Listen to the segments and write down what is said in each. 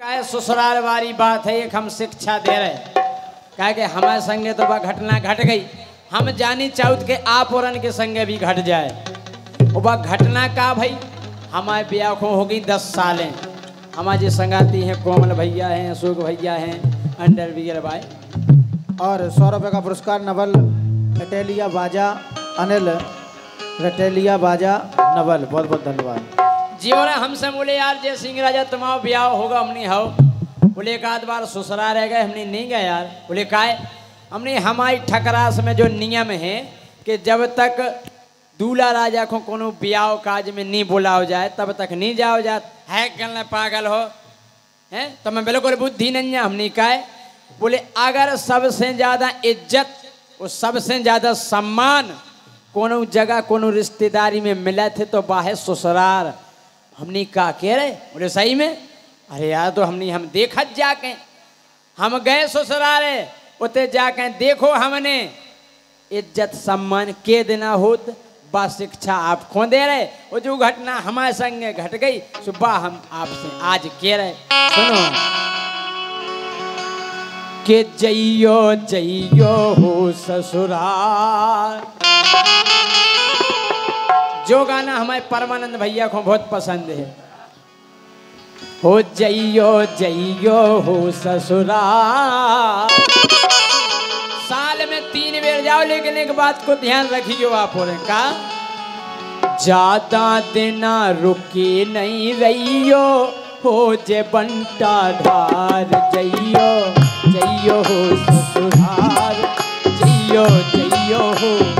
काय ससुराल वाली बात है, एक हम शिक्षा दे रहे कहे कि, हमारे संगे तो वह घटना घट गई। हम जानी चाहत के आप और के संगे भी घट जाए। वह घटना का भाई? हमारे ब्याह को हो गई दस सालें। हमारे संगाती हैं, कोमल भैया हैं, अशोक भैया हैं, अंडर विगर भाई। और सौ रुपये का पुरस्कार नवल, रटेलिया बाजा, अनिल, रटेलिया बाजा, नवल। बहुत बहुत धन्यवाद। जी और हमसे बोले, यार, जय सिंह राजा, तुम्हारा ब्याह होगा, हमने हो बोले, एक आध बार ससुरा रह गए, हमने नहीं गए यार। बोले, काय? हमने हमारी ठकरास में जो नियम है कि जब तक दूल्हा राजा को कोनो ब्याह काज में नहीं बुलाओ जाए, तब तक नहीं जाओ जात। है गल पागल हो? हैं? तो मैं बिल्कुल बुद्धि नहीं है, हमने कहा बोले, अगर सबसे ज़्यादा इज़्ज़त और सबसे ज़्यादा सम्मान कोनो जगह, कोनो रिश्तेदारी में मिले थे तो बाहे ससुरार हमने कहा, कह रहे बोले, सही में? अरे यार तो हमने, हम देखत जाके हम गए ससुरारे उते जाके देखो हमने। इज़्ज़त सम्मान के देना होत, बा शिक्षा आपको दे रहे? वो जो घटना हमारे संग घट गई, सुबह हम आपसे आज कह रहे सुनो। के जइयो जइयो हो ससुराल। जो गाना हमारे परमानंद भैया को बहुत पसंद है। हो जइयो जइयो, हो ससुराल। साल में तीन बेर जाओ, लेकिन एक बात को ध्यान रखियो आप और का ज़्यादा देना रुके नहीं रहियो, हो जे बंटा धार। जइयो जइयो, हो ससुराल। जइयो जइयो, हो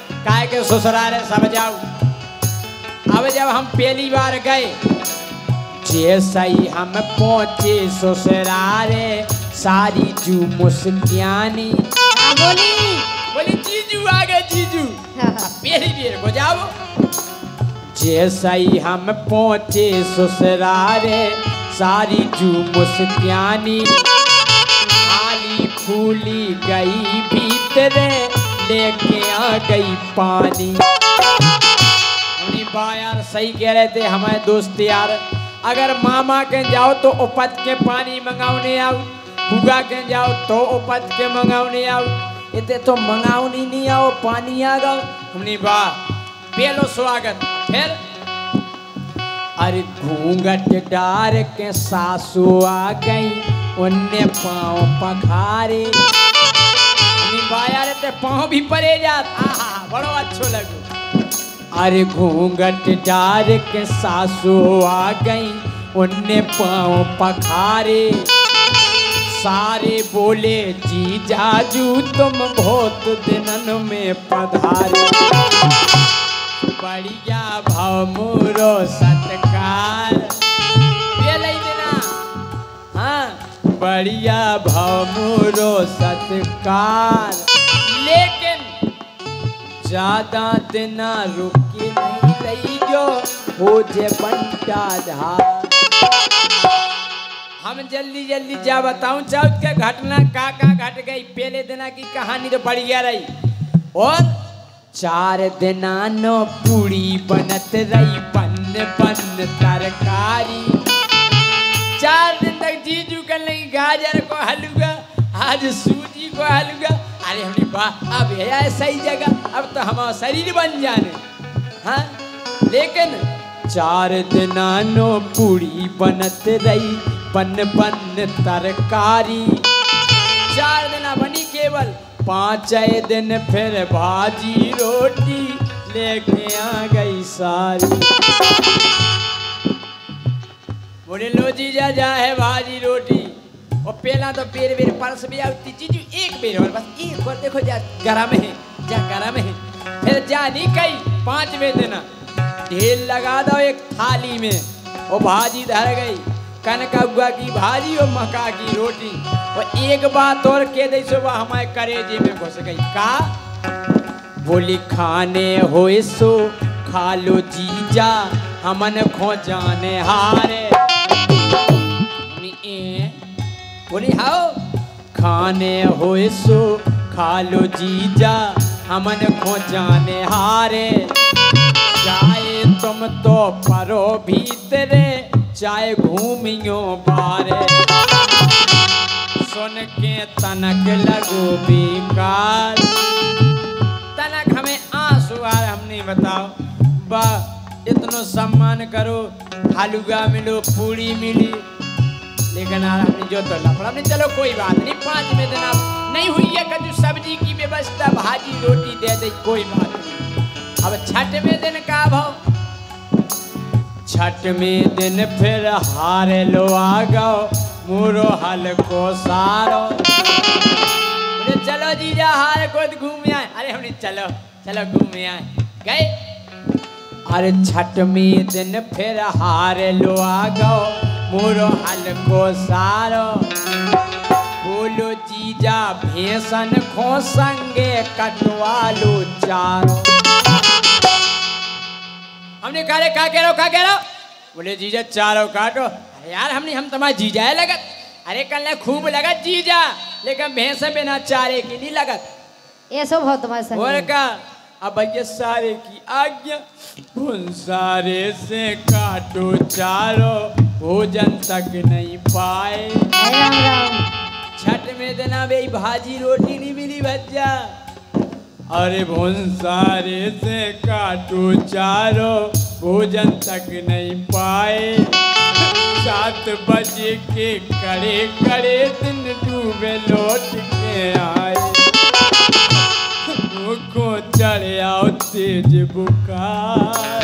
काय के ससुराल है सब जाओ अब जब हम पहली बार गए जैसा ही हम पहुँचे ससुरारे सारी जू मुस्कियानी। हाँ बोली। बोली जीजू आ गए जीजू। पहली बेर बजाओ जैसा ही हम पहुँचे ससुरारे सारी जू मुस्कियानी। आली फूली गई भीतरे लेके आ गई पानी। उन्हीं बा यार सही कह रहे थे, हमारे दोस्त यार, अगर मामा के जाओ तो उपत के पानी मंगाउने आओ, बुआ के जाओ तो उपत के मंगाउने आओ। इतने तो मंगाउने नहीं आओ, पानी आ गओ हमने वाह पहलो स्वागत, फिर। अरे घूंघट डार के सासू आ गई, उनने पाँव पखारे। वाह यार पाँव भी परे जात। आहा बड़ो अच्छो लगो। अरे घूंघट डार के सासू आ गई, उनने पाँव पखारे। सारे बोले, जी जाजू, तुम बहुत दिनन में पधारे। बढ़िया भाव मोरो सत्कार। बढ़िया भाव मोरो सत्कार। लेकिन ज़्यादा दिना रुकी नहीं रही जो हो जे बंटा धार। हम जल्दी जल्दी जा बताऊँ चौथ के घटना का का घट गई पहले दिना की कहानी तो बढ़िया रही। और चार दिना नो पूरी बनत रही बन बन तरकारी। चार दिन तक जीजू कर लगी, गाजर को हलवा आज सूजी को हलवा अरे हमने वाह अब है सही जगह, अब तो हमारा शरीर बन जाने। हाँ? लेकिन चार दिना नो पूरी बनत रही, बन बन तरकारी। चार दिना बनी केवल, पाँच दिन फिर भाजी रोटी, लेके आ गई सारी। बोले, लो जीजा जा है भाजी रोटी। और पहला तो पेर बेर परस भी आती जीजू एक बेर और बस, एक और देखो, जा, गरम है, जा, गरम है। फिर जा नहीं कही पांचवे दिन। ढेल लगा दो एक थाली में वो भाजी धर गई। कनकौआ की भाजी और मका की रोटी। और एक बात और कह दे सो वह हमारे करेजे में घुस गई। का? बोली, खाने हो सो, खा लो जीजा, हमन खो जाने हारे। बोली हाओ खाने हो सो, खा लो जीजा, हमन खो जाने हारे। चाहे तुम तो परो भीतरे चाहे घूमियो बारे। सुन के तनक लगो बेकार। तनक हमें आँसू आ हम नहीं बताओ। बा इतनो सम्मान करो, हलुआ मिलो पूरी मिली। लेकिन हमने जो तो लफड़ा हमने चलो, कोई बात नहीं, पाँच में दिन। अब नहीं हुई है कजू सब्ज़ी की व्यवस्था, भाजी, रोटी दे दे, कोई बात नहीं। अब छठ में दिन का भाव। छठ में दिन फिर हारे लो आ गो मुरो हल को सारो। चलो जीजा हार को घूम आए। अरे, हमने चलो चलो घूम आए। गए। अरे, छठ में दिन फिर हारे लो आ गो मुरो हल को सारो बोलो जीजा भेसन खो संगे कटवा लो चारो हमने कहा रे का कह रहे हो का कह रहे। हो बोले जीजा चारों काटो। अरे यार हमने हम तुम्हारा जीजा है लगत। अरे कल ने खूब लगत जीजा लेकिन भैंस बिना चारे की नहीं लगत। ये सब हो तुम्हारे संग। और का अब ये सारे की आज्ञा उन सारे से काटो चारो। भोजन तक नहीं पाए। राम राम। छठ में देना भाई भाजी रोटी नहीं मिली बच्चा अरे भुंसारे से काटो चारो भोजन तक नहीं पाए। सात बजे के कड़े कड़े दिन डूबे लौट के आए। मुखो चढ़ आओ तेज बुखार।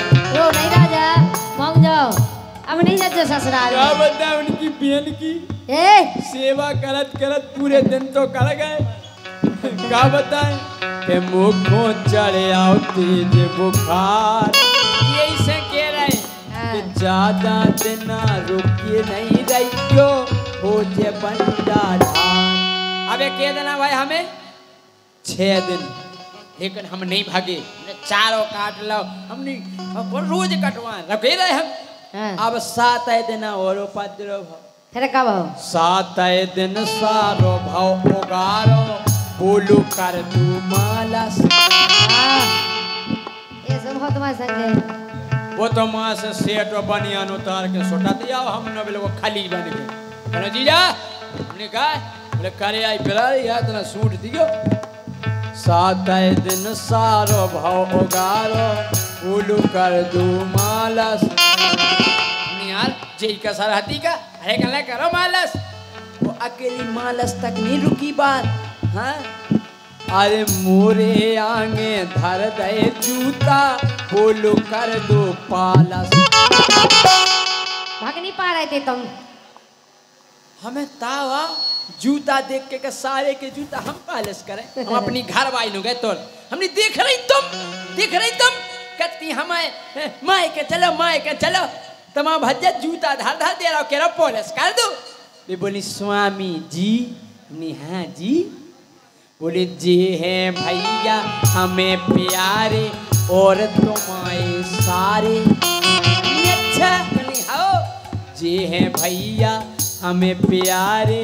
अब नहीं जाते ससुराल क्या बता उनकी बहन की? ए! सेवा करत करत पूरे दिन तो कर गए। क्या बताएँ? के मुखो चढ़ आओ तेज बुखार। यही से कह रहे हैं। कि ज़्यादा दिन रुके नहीं रहियो हो जे बंदा ढाल अबे कह देना भाई हमें छह दिन लेकिन हम नहीं भागे। चारों काट लो हमने हमको रोज कटवाए। रखे रहे हम। अब सात आए दिन और उपद्रव। फिर कब हो सात दिन सारो भाव उगारो बोलू कर दू माला से। हाँ। ये सब हो तुम्हारे संग। वो तो माँ से सेठ और बनियान उतार के सोटा दिया हम नबे लोग खाली बन गए। कहना जीजा हमने कहा बोले करे आई फिरा या इतना सूट दियो। सात दिन सारो भाव उगारो बोलू कर दू यार जय का सरहती का अरे कहना करो मालस। वो अकेली मालस तक नहीं रुकी बात हाँ? अरे मोरे आगे धर दे जूता बोलो कर दो पालस। भाग नहीं पा रहे थे तुम। हमें तावा जूता देख के, के सारे के जूता हम पालस करें। हम अपनी घर वाई गए तो हमने देख रही तुम देख रही तुम। कहती हमें माए के चलो माए के चलो। तमा भज्जा जूता धर धर दे रहा कह रहा पोलिस कर दो वे बोली स्वामी जी हमने हाँ जी बोले जी है भैया हमें प्यारे और तुम्हारे सारे अच्छा नहीं हो जी है भैया हमें प्यारे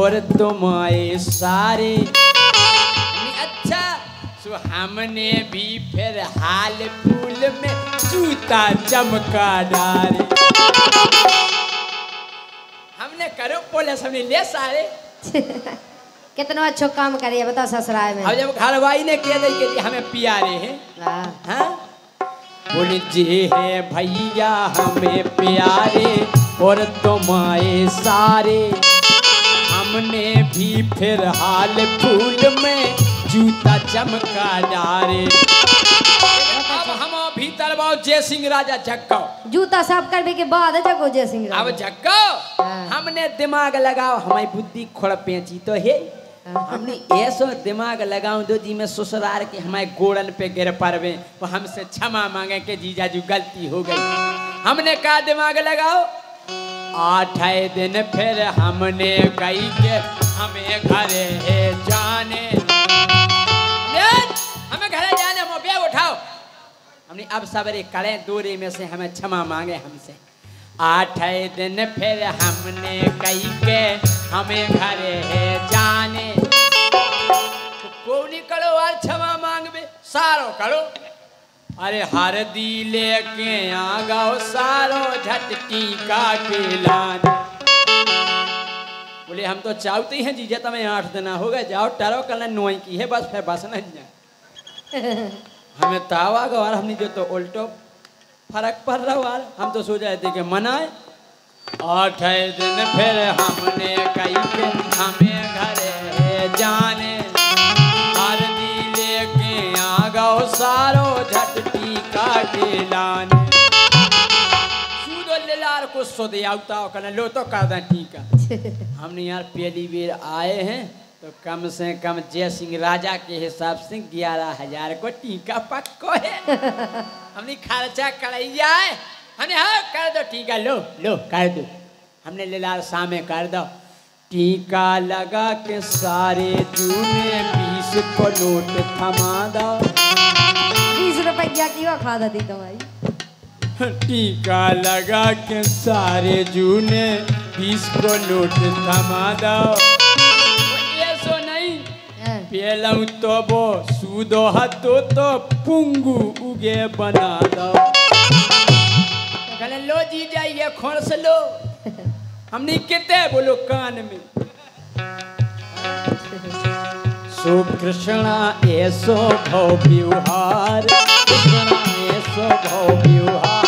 और तुम्हारे सारे अच्छा सो हमने भी फिर हाल फूल में जूता चमका डाले हमने करो पुलिस हमने ले सारे. कितना अच्छा काम करिए बताओ ससुराल में। अब जब घरवाई ने कह दी कि हमें प्यारे हैं हाँ। बोले जी है भैया हमें प्यारे और तुम्हारे सारे। हमने भी फिर हाल फूल में जूता चमका डारे भीतर बाओ जय सिंह राजा जग्गो जूता साफ़ करने के बाद जगो जय सिंह अब राम। जग्गो हाँ। हमने दिमाग लगाओ हमारी बुद्धि खोड़ पेची तो है हाँ। हमने ऐसो दिमाग लगाऊँ दो जी में ससुराल के हमारे गोड़न पे गिर पड़वे वो हमसे क्षमा मांगे के जीजा जी गलती हो गई हमने कहा दिमाग लगाओ आठ दिन फिर हमने गई के हमें घरे जाने हमें घरे जाने हमने अब सवेरे कड़े दूरी में से, हमें क्षमा मांगे हमसे। आठ दिन फिर हमने कही के, हमें घरे है जाने। कोनी करो और क्षमा मांगबे, सारो करो। अरे हर दी लेके आ गाओ सारो झटकी का केलान बोले, हम तो चाहते हैं जीजे, तुम्हें आठ दिन हो गए, जाओ, टरो, कल नोई की है, बस फिर बस नहीं जाए हमें तावा गवार हमने जो तो उल्टो फ़र्क पड़ रहा वार हम तो सोच थे कि मनाए। आठ दिन फिर हमने कही के हमें घरे जाने। हर दी लेके आ गाओ सारो झटकी का लाने। सूदो लेलार को सोदे आवता कने लो तो कर दें ठीक है। हमने यार पहली बेर आए हैं। तो कम से कम जय सिंह राजा के हिसाब से ग्यारह हज़ार को टीका पक्को है। हमने खर्चा कर जाए। हमने हाँ कर दो टीका लो लो कर दो। हमने लेलार सामे कर दो। टीका लगा के सारे जूने बीस को नोट थमा दो। बीस रुपया की वो खा दी दवाई टीका लगा के सारे जूने बीस को नोट थमा दो। हाँ। पेलऊ तो वो सूदो हतो तो पुंगू उगे बना दो कहले लो जी जाइए खोर से लो। हमने कितने बोलो कान में। सुकृष्णा ऐसो भव व्यवहार कृष्णा ऐसो भव व्यवहार